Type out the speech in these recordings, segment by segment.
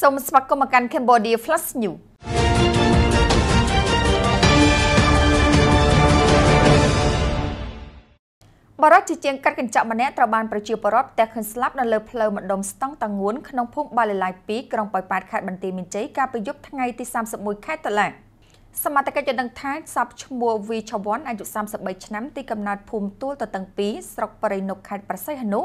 សូមស្វាគមន៍មកកាន់ Cambodia Flash News បរិយាជាងកាត់កញ្ចក់ម្នាក់ត្រូវបានប្រជាពលរដ្ឋផ្ទះឃើញស្លាប់នៅលើផ្លូវម្ដុំស្តង់តាងួនក្នុងភូមិបាលីឡៃ2ក្រុងប៉ោយប៉ែតខេត្តបន្ទាយមានជ័យកាលពីយប់ថ្ងៃទី31ខែតុលាសមត្ថកិច្ចបានដឹងថាសពឈ្មោះវីឆវ័នអាយុ33ឆ្នាំទីកំណើតភូមិទួលតតឹង2ស្រុកបរិណុកខេត្តប្រស័យហនុ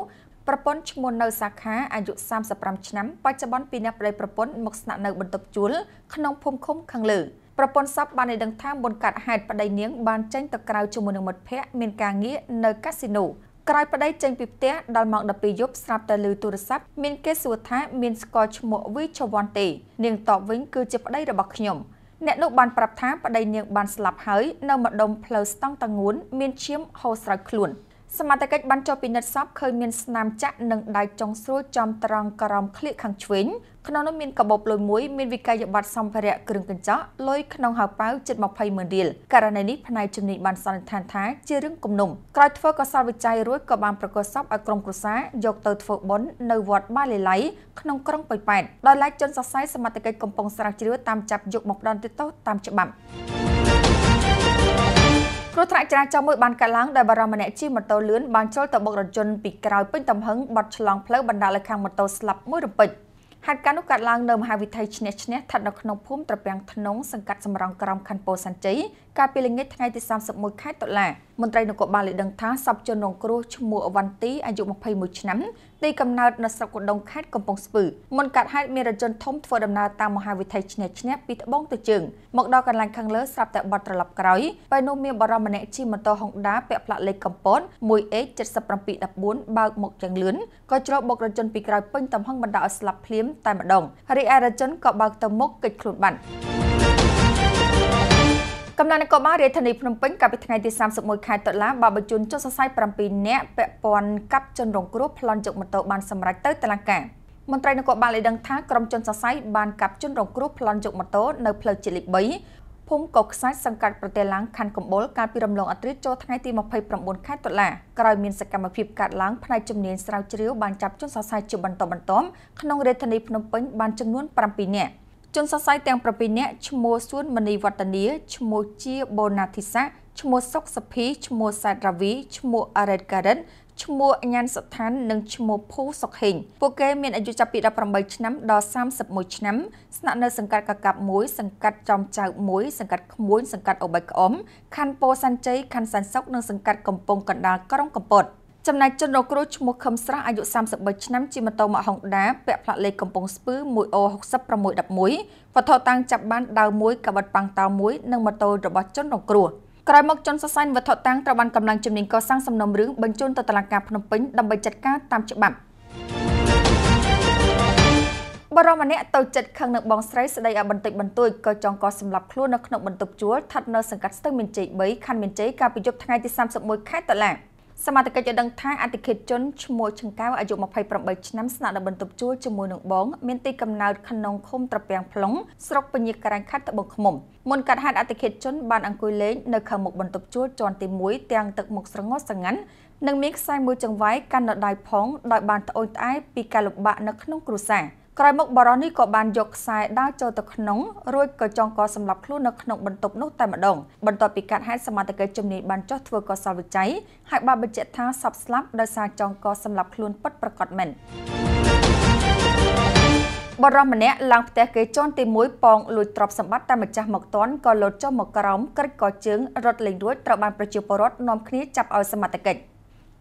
ប្រពន្ធឈ្មោះនៅសាខាអាយុ35ឆ្នាំបច្ចុប្បន្នពីអ្នកប្តីប្រពន្ធមកស្នាក់នៅបន្ទប់ជួលក្នុងភូមិឃុំខាងលើប្រពន្ធសពបានឲ្យដឹងថាមុនកាត់ហេតុប្តីនាងបានចេញទៅក្រៅជាមួយនឹងមិត្តភ័ក្តិមានការងារនៅកាស៊ីណូក្រោយប្តីចេញពីផ្ទះដល់ម៉ោង12យប់ស្រាប់តែឮទូរស័ព្ទមានគេសួរថាមានស្គាល់ឈ្មោះវីឆវ័នទេនាងតបវិញគឺជាប្តីរបស់ខ្ញុំអ្នកនោះបានប្រាប់ថាប្តីនាងបានស្លាប់ហើយនៅម្ដុំផ្លូវស្តង់តាងួនមានឈាមហូរស្រោចខ្លួន។ សមត្ថកិច្ចបានចុះពិនិត្យសពឃើញមានស្នាមចាក់និងដៃចុងស្រួចចំត្រង់ក្រោមក្លៀកខាងឆ្វេងក្នុងនោះមានកាបូបលុយមួយមានវិក័យប័ត្រសម្ភារៈគ្រឿងកញ្ចក់លុយក្នុងហៅប៉ៅជិត20ម៉ឺនរៀលករណីនេះផ្នែកជំនាញបានសន្និដ្ឋានថាជារឿងគំនុំក្រោយធ្វើកសលវិច័យរួចក៏បានប្រកាសសពឲ្យក្រុមគ្រួសារយកទៅធ្វើបុណ្យនៅវត្តបាលីឡៃក្នុងក្រុងប៉ោយប៉ែតដោយឡែកជនសរសៃសមត្ថកិច្ចកំពុងស្រាវជ្រាវតាមចាប់យកមកផ្ដន្ទាទោសតាមច្បាប់ គ្រោះថ្នាក់ចរាចរណ៍មួយបានកើតឡើងដោយបារម្ភម្នាក់ជិះម៉ូតូលឿនបានចូលទៅបុករថយន្តពីក្រោយពេញទំហឹងបត់ឆ្លងផ្លូវបណ្ដាលឲ្យខាងម៉ូតូស្លាប់មួយរំពេចហេតុការណ៍នោះកើតឡើងនៅមហាវិថីឈ្នះឈ្នះស្ថិតនៅក្នុងភូមិត្រពាំងធ្នងសង្កាត់សំរងក្រមខណ្ឌពោធិ៍សែនជ័យកាលពីល្ងាចថ្ងៃទី31ខែតុលាមន្ត្រីនគរបាលបានដឹងថាសពជនរងគ្រោះឈ្មោះអវន្ទីអាយុ21ឆ្នាំទីកំណើតនៅស្រុកកណ្ដុងខេត្តកំពង់ស្ពឺមុនកាត់ហេតុមានរថយន្តធំធ្វើដំណើរតាមមហាវិថីឈ្នះឈ្នះពីត្បូងទៅជើងមកដល់កន្លែងខាងលើស្រាប់តែបត់ត្រឡប់ក្រោយពេលនោះមានបរិមម្នាក់ជិះម៉ូតូ Honda ពាក់ផ្លាកលេខកំពត 1H7714 បើកមកយ៉ាងលឿនក៏ជ្រោបបុករថយន្តពីក្រោយពេញទំហឹងបណ្ដាលឲ្យស្លាប់ភ្លាមតែម្ដងរីឯរថយន្តក៏បើកទៅមុខកិច្ចខ្លួនបាត់ កំណើននគរបាលរាជធានីភ្នំពេញកាលពីថ្ងៃទី31ខែតុលាបានបញ្ជូនចុះសរសៃ7នាក់ពាក់ព័ន្ធកັບជនរងគ្រោះប្លន់យកម៉ូតូបានសម្រេចទៅតុលាការមន្ត្រីនគរបាលបានដឹងថាក្រុមជនសរសៃបានកាប់ជនរងគ្រោះប្លន់យកម៉ូតូនៅផ្លូវជាតិលេខ3ភូមិកោកខ្សាច់សង្កាត់ប្រទេសឡាំងខណ្ឌកំពូលកាលពីរំលងអត្រាចូលថ្ងៃទី29ខែតុលាក្រោយមានសកម្មភាពកាត់ឡើងផ្នែកជំនាញស្រាវជ្រាវបានចាប់ជនសរសៃជាបន្តបន្ទាប់ក្នុងរាជធានីភ្នំពេញបានចំនួន7នាក់ ជនសរសៃទាំង7នាក់ឈ្មោះសួនមនីវឌ្ឍនាឈ្មោះជាបូណាធីសាឈ្មោះសុកសភីឈ្មោះសែតរាវីឈ្មោះអរ៉េតការ៉ិតឈ្មោះញ៉ានសឋាននិងឈ្មោះភូសុកហេងពួកគេមានអាយុចាប់ពី18ឆ្នាំដល់31ឆ្នាំស្នាក់នៅសង្កាត់កកាប់1សង្កាត់ចំចៅ1សង្កាត់ក្មួយសង្កាត់អូបៃក្អមខណ្ឌពោធិ៍សែនជ័យខណ្ឌសែនសុខនិងសង្កាត់កំពង់កណ្ដាលក្រុងកំពត ចំណែកជនរងគ្រោះឈ្មោះខឹមស្រស់អាយុ33ឆ្នាំជិះម៉ូតូម៉ាកហុងដាពាក់ផ្លាកលេខកំពង់ស្ពឺ 1O6611 វត្ថុតាំងចាប់បានដាវមួយកាបិតប៉ាំងតោមួយនិងម៉ូតូរបស់ជនរងគ្រោះក្រោយមកជនសរសៃវត្ថុតាំងត្រូវបានកម្លាំងជំនាញកសាងសំណុំរឿងបញ្ជូនទៅតុលាការភ្នំពេញដើម្បីចាត់ការតាមច្បាប់បរមម្នាក់ទៅចិត្តខឹងនឹងបងស្រីស្ដីឲ្យបន្តិចបន្តួចក៏ចង់កសម្លាប់ខ្លួននៅក្នុងបន្ទប់ជួលស្ថិតនៅសង្កាត់ស្ទឹងមានជ័យ3ខណ្ឌមានជ័យកាលពីយប់ថ្ងៃទី31ខែតុលា សមត្ថកិច្ចបានដឹងថាអតិថិជនឈ្មោះឆង្កៅអាយុ28ឆ្នាំស្នាក់នៅបន្ទប់ជួលជាមួយនឹងបងមានទីកំណើតក្នុងឃុំត្រពាំង plong ស្រុកពញាក្រាញ់ខេត្តត្បូងឃ្មុំមុនកាត់ហេតុអតិថិជនបានអង្គុយលេងនៅខាងមុខបន្ទប់ជួលជាន់ទី1ទាំងទឹកមុខស្រងត់សងាន់និងមានខ្សែមួយចង្វាយកាន់នៅដៃផងដោយបានត្អូញត្អែពីការលំបាកនៅក្នុងគ្រួសារ។ ក្រោយមកបរិសនេះក៏បានយកខ្សែដើរចូលទៅក្នុងរួចក៏ចងកសម្លាប់ខ្លួននៅក្នុងបន្ទប់នោះតែម្ដងបន្ទាប់ពីកាត់ហេតុសមត្ថកិច្ចជំនាញបានចោះធ្វើកសលវិច័យហើយបានបញ្ជាក់ថាសពស្លាប់ដោយសារចងកសម្លាប់ខ្លួនពិតប្រាកដមែនបរិសម្នាក់ឡើងផ្ទះគេជន់ទី1ប៉ងលួចទ្រព្យសម្បត្តិតែម្ចាស់មកតន់ក៏លោតចុះមកក្រោមក្រិចកជើងរត់លេងរួចត្រូវបានប្រជាពលរដ្ឋនាំគ្នាចាប់ឲ្យសមត្ថកិច្ច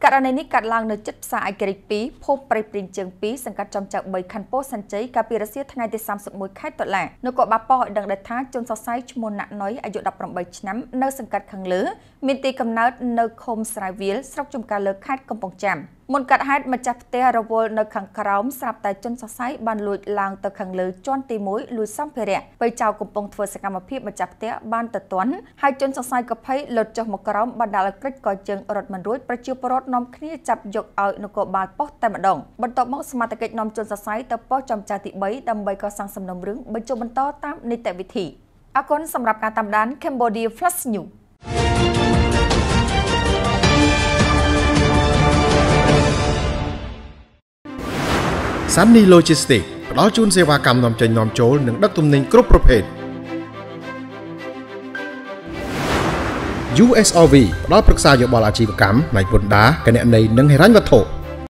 ករណីនេះកាត់ឡើងនៅចិត្តផ្សារឯករាជ្យ2ភូមិព្រៃព្រីងជើង2សង្កាត់ចំចៅ3ខណ្ឌពោធិ៍សែនជ័យកាលពីរសៀលថ្ងៃទី31ខែតុលានគរបាលប៉ោះឲ្យដឹងដែរថាជនសរសៃឈ្មោះណាក់ណុយអាយុ18ឆ្នាំនៅសង្កាត់ខាងលើមានទីកំណើតនៅឃុំស្រែវាលស្រុកចំការលើខេត្តកំពង់ចាម។ មុនកាត់ហេតុម្ចាស់ផ្ទះរវល់នៅខាងក្រោមស្រាប់តែជនសរសៃបានលួចឡើងទៅខាងលើជាន់ទី1លួចសម្ភារៈពេលចៅកំពុងធ្វើសកម្មភាពម្ចាស់ផ្ទះបានទៅទាន់ហើយជនសរសៃក៏ភ័យលុតចុះមកក្រោមបណ្ដាលឲ្យក្រិចក៏ជើងរត់មិនរួចប្រជាពលរដ្ឋនាំគ្នាចាប់យកឲ្យនគរបាលប៉ុស្តិ៍តែម្ដងបន្ទាប់មកសមាជិកនាំជនសរសៃទៅប៉ុស្តិ៍ចំចៅទី3ដើម្បីកសាងសំណុំរឿងបញ្ចុះបន្តតាមនីតិវិធីអរគុណសម្រាប់ការតាមដាន Cambodia Flash News សាន់នី Logistics ផ្ដល់ជូនសេវាកម្មនាំចេញនាំចូលនិងដឹកទំនិញគ្រប់ប្រភេទ USRV ផ្ដល់ប្រឹក្សាយោបល់អាជីវកម្មផ្នែកពន្ធដារគណនេយ្យនិងហិរញ្ញវត្ថុ